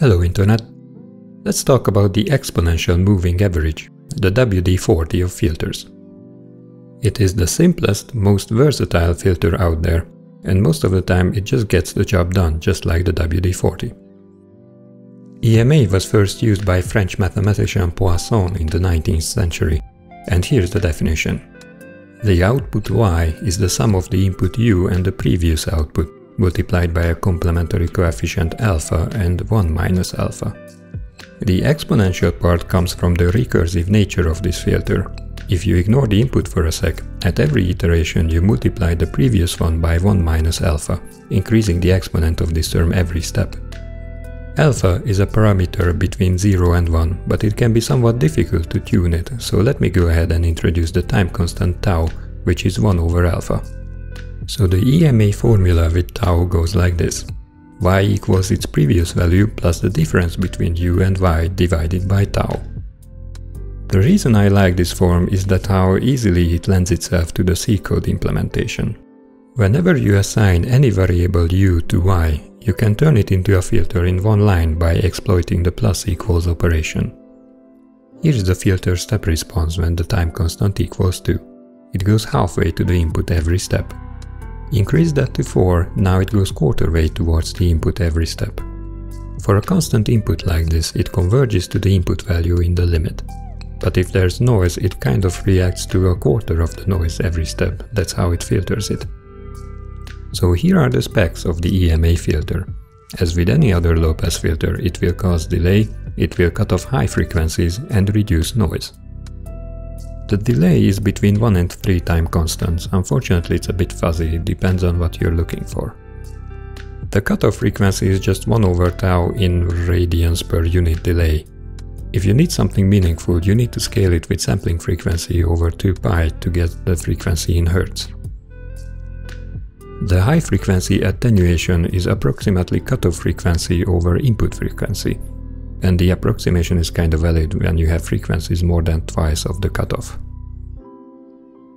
Hello Internet. Let's talk about the exponential moving average, the WD-40 of filters. It is the simplest, most versatile filter out there, and most of the time it just gets the job done, just like the WD-40. EMA was first used by French mathematician Poisson in the 19th century, and here's the definition. The output y is the sum of the input u and the previous output, multiplied by a complementary coefficient alpha and 1 minus alpha. The exponential part comes from the recursive nature of this filter. If you ignore the input for a sec, at every iteration you multiply the previous one by 1 minus alpha, increasing the exponent of this term every step. Alpha is a parameter between 0 and 1, but it can be somewhat difficult to tune it, so let me go ahead and introduce the time constant tau, which is 1 over alpha. So the EMA formula with tau goes like this. y equals its previous value plus the difference between u and y divided by tau. The reason I like this form is that how easily it lends itself to the C-code implementation. Whenever you assign any variable u to y, you can turn it into a filter in one line by exploiting the plus equals operation. Here's the filter step response when the time constant equals 2. It goes halfway to the input every step. Increase that to 4, now it goes quarter way towards the input every step. For a constant input like this, it converges to the input value in the limit. But if there's noise, it kind of reacts to a quarter of the noise every step, that's how it filters it. So here are the specs of the EMA filter. As with any other low-pass filter, it will cause delay, it will cut off high frequencies and reduce noise. The delay is between 1 and 3 time constants, unfortunately it's a bit fuzzy, it depends on what you're looking for. The cutoff frequency is just 1 over tau in radians per unit delay. If you need something meaningful, you need to scale it with sampling frequency over 2 pi to get the frequency in hertz. The high frequency attenuation is approximately cutoff frequency over input frequency, and the approximation is kind of valid when you have frequencies more than twice of the cutoff.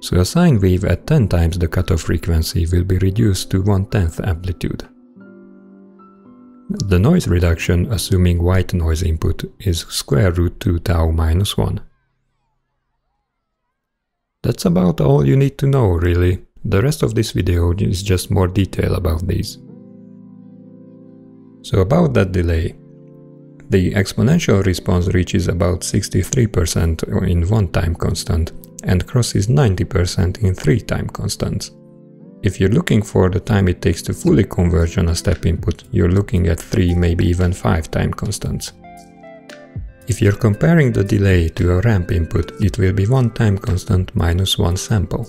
So a sine wave at 10 times the cutoff frequency will be reduced to 1 tenth amplitude. The noise reduction, assuming white noise input, is square root 2 tau minus 1. That's about all you need to know, really. The rest of this video is just more detail about these. So about that delay, the exponential response reaches about 63% in one time constant and crosses 90% in three time constants. If you're looking for the time it takes to fully converge on a step input, you're looking at 3, maybe even 5 time constants. If you're comparing the delay to a ramp input, it will be 1 time constant minus 1 sample.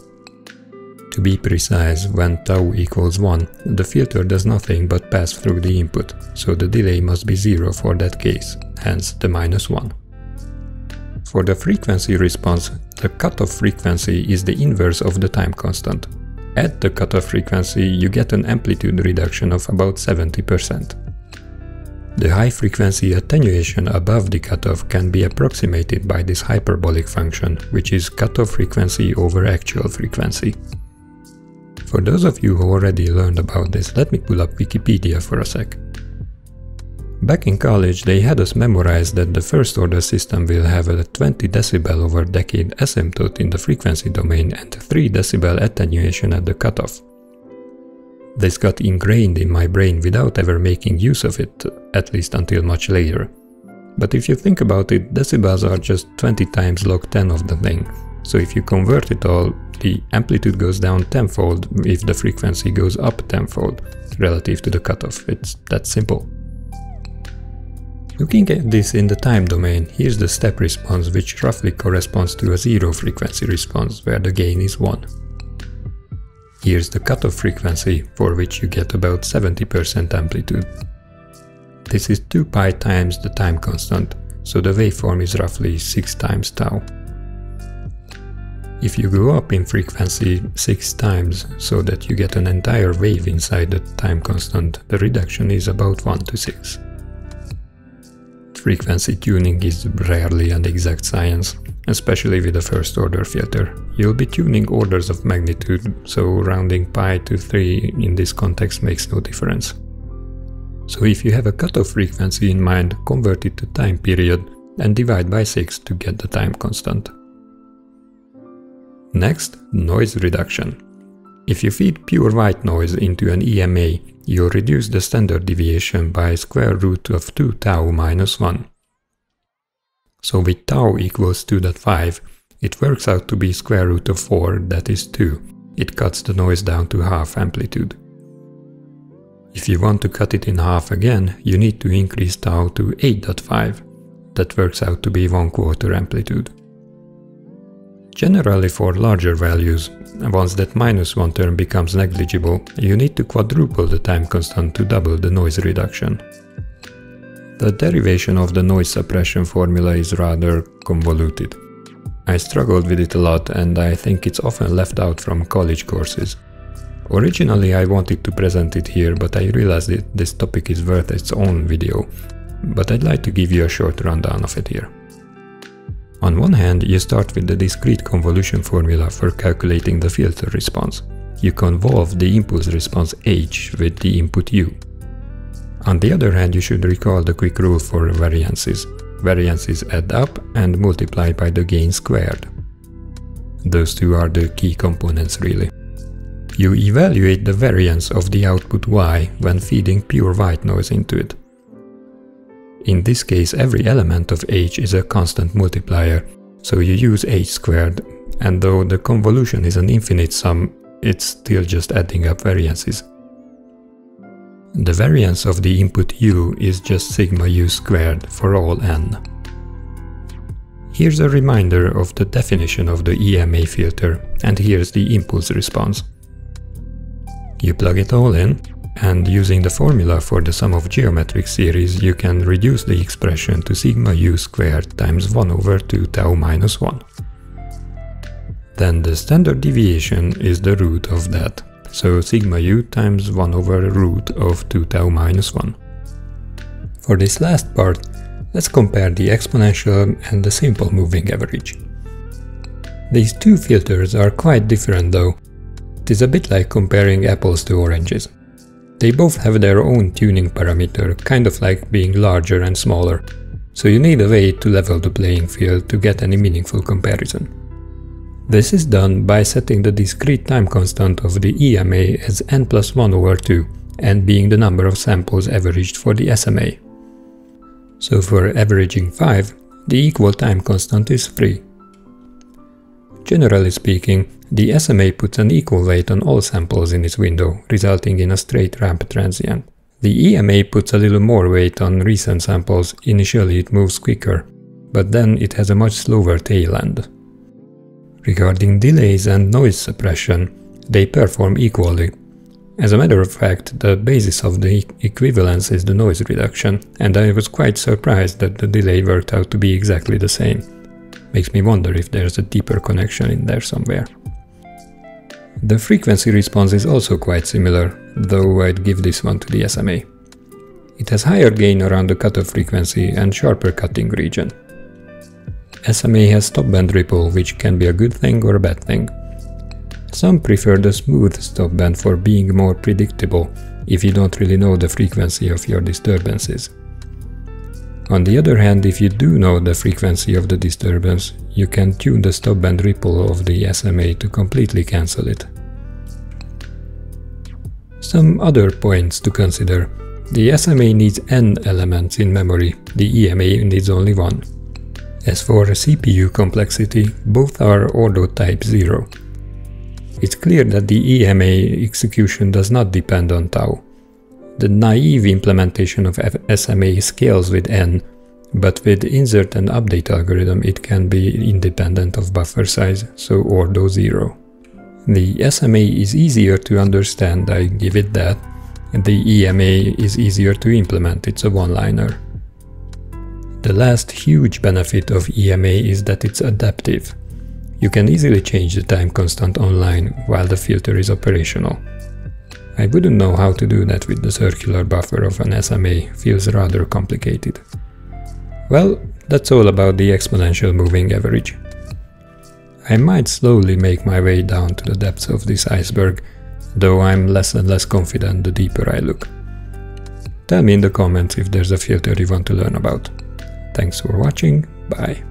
To be precise, when tau equals 1, the filter does nothing but pass through the input, so the delay must be 0 for that case, hence the minus 1. For the frequency response, the cutoff frequency is the inverse of the time constant. At the cutoff frequency, you get an amplitude reduction of about 70%. The high frequency attenuation above the cutoff can be approximated by this hyperbolic function, which is cutoff frequency over actual frequency. For those of you who already learned about this, let me pull up Wikipedia for a sec. Back in college, they had us memorize that the first order system will have a 20 decibel over decade asymptote in the frequency domain and 3 decibel attenuation at the cutoff. This got ingrained in my brain without ever making use of it, at least until much later. But if you think about it, decibels are just 20 times log 10 of the thing, so if you convert it all, the amplitude goes down tenfold if the frequency goes up tenfold relative to the cutoff. It's that simple. Looking at this in the time domain, here's the step response which roughly corresponds to a zero frequency response where the gain is 1. Here's the cutoff frequency for which you get about 70% amplitude. This is 2 pi times the time constant, so the waveform is roughly 6 times tau. If you go up in frequency 6 times so that you get an entire wave inside the time constant, the reduction is about 1 to 6. Frequency tuning is rarely an exact science, especially with a first order filter. You'll be tuning orders of magnitude, so rounding pi to 3 in this context makes no difference. So if you have a cutoff frequency in mind, convert it to time period and divide by 6 to get the time constant. Next, noise reduction. If you feed pure white noise into an EMA, you reduce the standard deviation by square root of 2 tau minus 1. So with tau equals 2.5, it works out to be square root of 4, that is 2. It cuts the noise down to half amplitude. If you want to cut it in half again, you need to increase tau to 8.5. That works out to be 1 quarter amplitude. Generally for larger values, once that minus 1 term becomes negligible, you need to quadruple the time constant to double the noise reduction. The derivation of the noise suppression formula is rather convoluted. I struggled with it a lot and I think it's often left out from college courses. Originally I wanted to present it here, but I realized that this topic is worth its own video, but I'd like to give you a short rundown of it here. On one hand, you start with the discrete convolution formula for calculating the filter response. You convolve the impulse response h with the input u. On the other hand, you should recall the quick rule for variances. Variances add up and multiply by the gain squared. Those two are the key components really. You evaluate the variance of the output y when feeding pure white noise into it. In this case, every element of h is a constant multiplier, so you use h squared, and though the convolution is an infinite sum, it's still just adding up variances. The variance of the input u is just sigma u squared for all n. Here's a reminder of the definition of the EMA filter, and here's the impulse response. You plug it all in, and using the formula for the sum of geometric series you can reduce the expression to sigma u squared times 1 over 2 tau minus 1. Then the standard deviation is the root of that, so sigma u times 1 over root of 2 tau minus 1. For this last part, let's compare the exponential and the simple moving average. These two filters are quite different though. It is a bit like comparing apples to oranges. They both have their own tuning parameter, kind of like being larger and smaller, so you need a way to level the playing field to get any meaningful comparison. This is done by setting the discrete time constant of the EMA as n plus 1 over 2, n being the number of samples averaged for the SMA. So for averaging 5, the equal time constant is 3. Generally speaking, the SMA puts an equal weight on all samples in its window, resulting in a straight ramp transient. The EMA puts a little more weight on recent samples, initially it moves quicker, but then it has a much slower tail end. Regarding delays and noise suppression, they perform equally. As a matter of fact, the basis of the equivalence is the noise reduction, and I was quite surprised that the delay worked out to be exactly the same. Makes me wonder if there's a deeper connection in there somewhere. The frequency response is also quite similar, though I'd give this one to the SMA. It has higher gain around the cutoff frequency and sharper cutting region. SMA has stopband ripple, which can be a good thing or a bad thing. Some prefer the smooth stopband for being more predictable if you don't really know the frequency of your disturbances. On the other hand, if you do know the frequency of the disturbance, you can tune the stopband ripple of the SMA to completely cancel it. Some other points to consider. The SMA needs n elements in memory, the EMA needs only one. As for CPU complexity, both are Ordo type 0. It's clear that the EMA execution does not depend on tau. The naive implementation of SMA scales with n, but with insert and update algorithm it can be independent of buffer size, so ordo 0. The SMA is easier to understand, I give it that, and the EMA is easier to implement, it's a one-liner. The last huge benefit of EMA is that it's adaptive. You can easily change the time constant online while the filter is operational. I wouldn't know how to do that with the circular buffer of an SMA, feels rather complicated. Well, that's all about the exponential moving average. I might slowly make my way down to the depths of this iceberg, though I'm less and less confident the deeper I look. Tell me in the comments if there's a filter you want to learn about. Thanks for watching, bye.